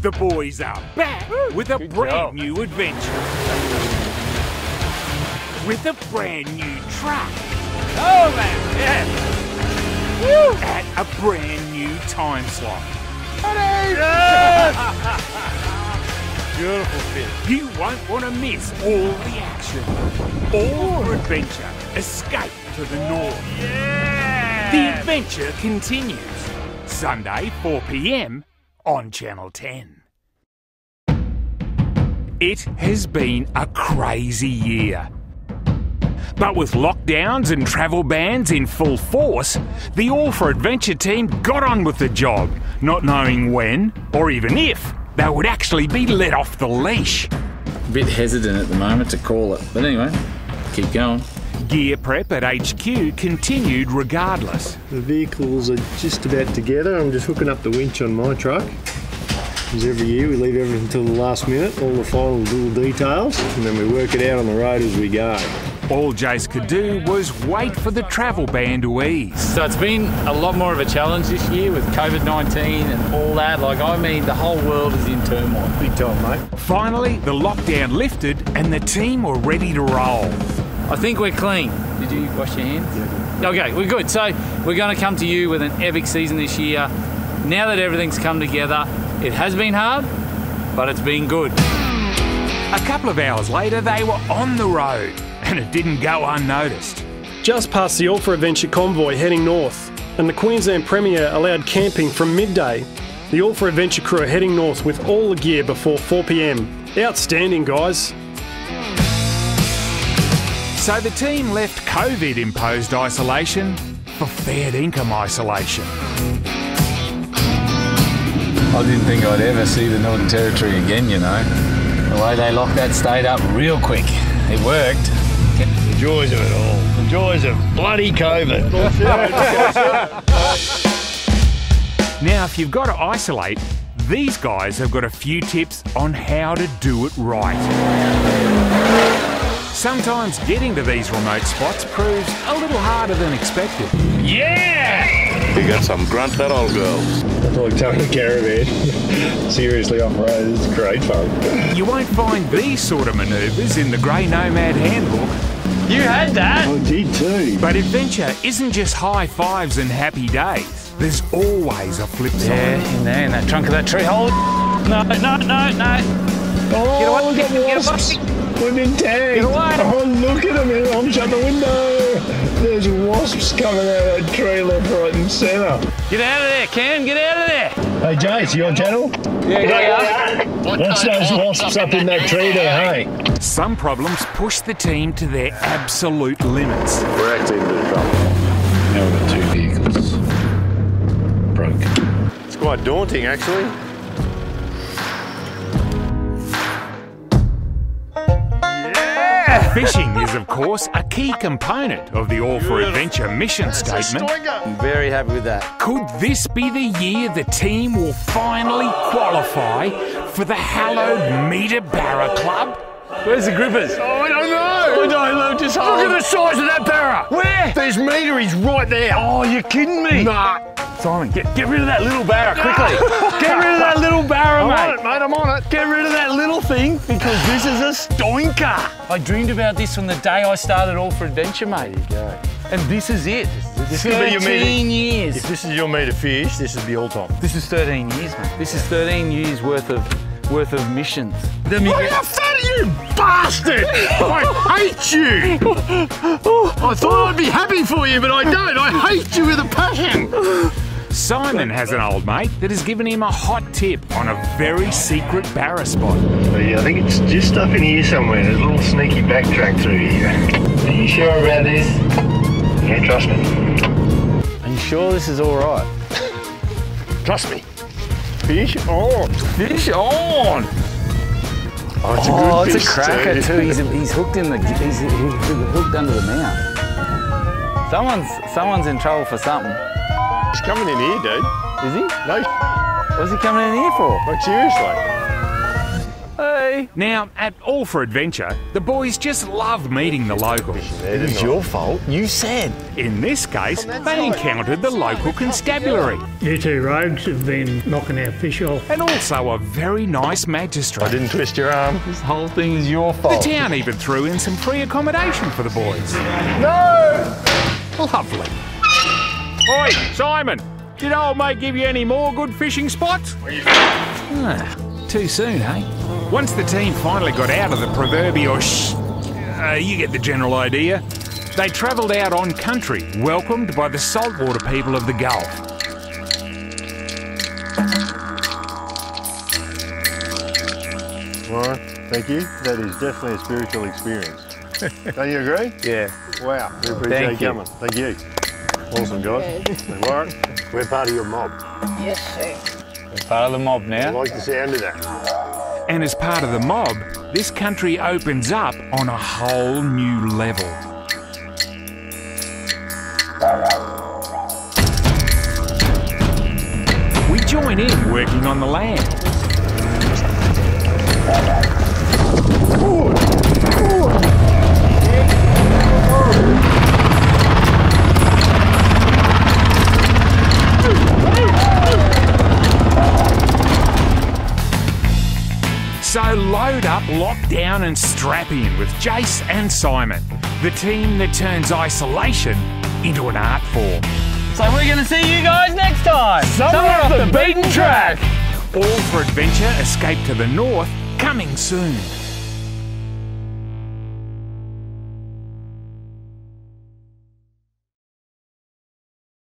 The boys are back with a brand job. new adventure. With a brand new track. Oh, man, yeah. at a brand new time slot. Beautiful fit. You won't want to miss all the action. All 4 adventure. Escape to the north. Yeah. The adventure continues. Sunday, 4 pm on Channel 10. It has been a crazy year. But with lockdowns and travel bans in full force, the All 4 Adventure team got on with the job, not knowing when, or even if, they would actually be let off the leash. A bit hesitant at the moment to call it. But anyway, keep going. Gear prep at HQ continued regardless. The vehicles are just about together. I'm just hooking up the winch on my truck. Because every year we leave everything until the last minute, all the final little details, and then we work it out on the road as we go. All Jase could do was wait for the travel ban to ease. So it's been a lot more of a challenge this year with COVID 19 and all that. Like, I mean, the whole world is in turmoil. Big time, mate. Finally, the lockdown lifted and the team were ready to roll. I think we're clean. Did you wash your hands? Okay, we're good. So we're going to come to you with an epic season this year. Now that everything's come together, it has been hard, but it's been good. A couple of hours later, they were on the road and it didn't go unnoticed. Just past the All 4 Adventure convoy heading north, and the Queensland Premier allowed camping from midday. The All 4 Adventure crew are heading north with all the gear before 4pm. Outstanding, guys. So the team left COVID imposed isolation for fair income isolation. I didn't think I'd ever see the Northern Territory again, you know. The way they locked that state up real quick. It worked. The joys of it all. The joys of bloody COVID. Now, if you've got to isolate, these guys have got a few tips on how to do it right. Sometimes getting to these remote spots proves a little harder than expected. Yeah. You got some grunt that old girl. That's like towing a caravan. Seriously off road, it's great fun. You won't find these sort of manoeuvres in the Grey Nomad handbook, You had that. Oh, did too. but adventure isn't just high fives and happy days. There's always a flip side. Yeah, in there, in that trunk of that tree. Hold. No, no, no, no. Oh, Get away, look get- at get away. Oh, We've been tagged. Get away. Oh, look at them. I'm shut the window. There's wasps coming out of that tree left, right, and centre. Get out of there, Ken! Get out of there. Hey, Jase, you on channel? Yeah, yeah. Watch those wasps up in that tree there, hey? Some problems push the team to their absolute limits. We're actually in bit of trouble. Now we've got two vehicles. Broke. It's quite daunting, actually. Fishing is, of course, a key component of the All 4 Adventure mission statement. I'm very happy with that. Could this be the year the team will finally qualify for the hallowed Meter Barra Club? Where's the grippers? Oh, I don't know. I don't know, just Look at the size of that barra. Where? There's meter, he's right there. Oh, you're kidding me. Nah. Simon, get, get rid of that little barra quickly. get rid of that little barra, I'm mate. on it, mate, I'm on it. Get rid of that little thing because this is a stoinker. I dreamed about this from the day I started All 4 Adventure, mate. There you go. And this is it. This could be your 13 meter. years. If this is your meter fish, this is the all time. This is 13 years, mate. This is 13 years worth of worth of missions. Look how fat you bastard! I hate you! I thought I'd be happy for you, but I don't. I hate you with a passion. Simon has an old mate that has given him a hot tip on a very secret barra spot. Yeah, I think it's just up in here somewhere. There's a little sneaky backtrack through here. Are you sure about this? Yeah, trust me. Are you sure this is all right? Trust me. Fish on. Fish on. Oh, it's a Oh, it's a cracker too. too. He's, he's hooked in the he's, he's hooked under the mouth. Someone's someone's in trouble for something. He's coming in here, dude. Is he? No, What's he coming in here for? like seriously. Hey. Now, at All 4 Adventure, the boys just love meeting the locals. It is your fault. You said. In this case, they encountered the local constabulary You two rogues have been knocking our fish off. and also a very nice magistrate. I didn't twist your arm. This whole thing is your fault. The town even threw in some free accommodation for the boys. No! Lovely. Oi, Simon! Did old mate give you any more good fishing spots? Ah, too soon, eh? Once the team finally got out of the proverbial shh, uh, you get the general idea. They travelled out on country, welcomed by the saltwater people of the Gulf. Well, thank you. That is definitely a spiritual experience. Don't you agree? Yeah. Wow. We appreciate Thank you you. coming. Thank you. Awesome, guys. Hey, Warren, we're part of your mob. Yes, sir. We're part of the mob now. I now. like the sound of that. And as part of the mob, this country opens up on a whole new level. We join in working on the land. So load up, lock down, and strap in with Jase and Simon, the team that turns isolation into an art form. So we're going to see you guys next time. Somewhere off the beaten track. All 4 adventure, escape to the north, coming soon.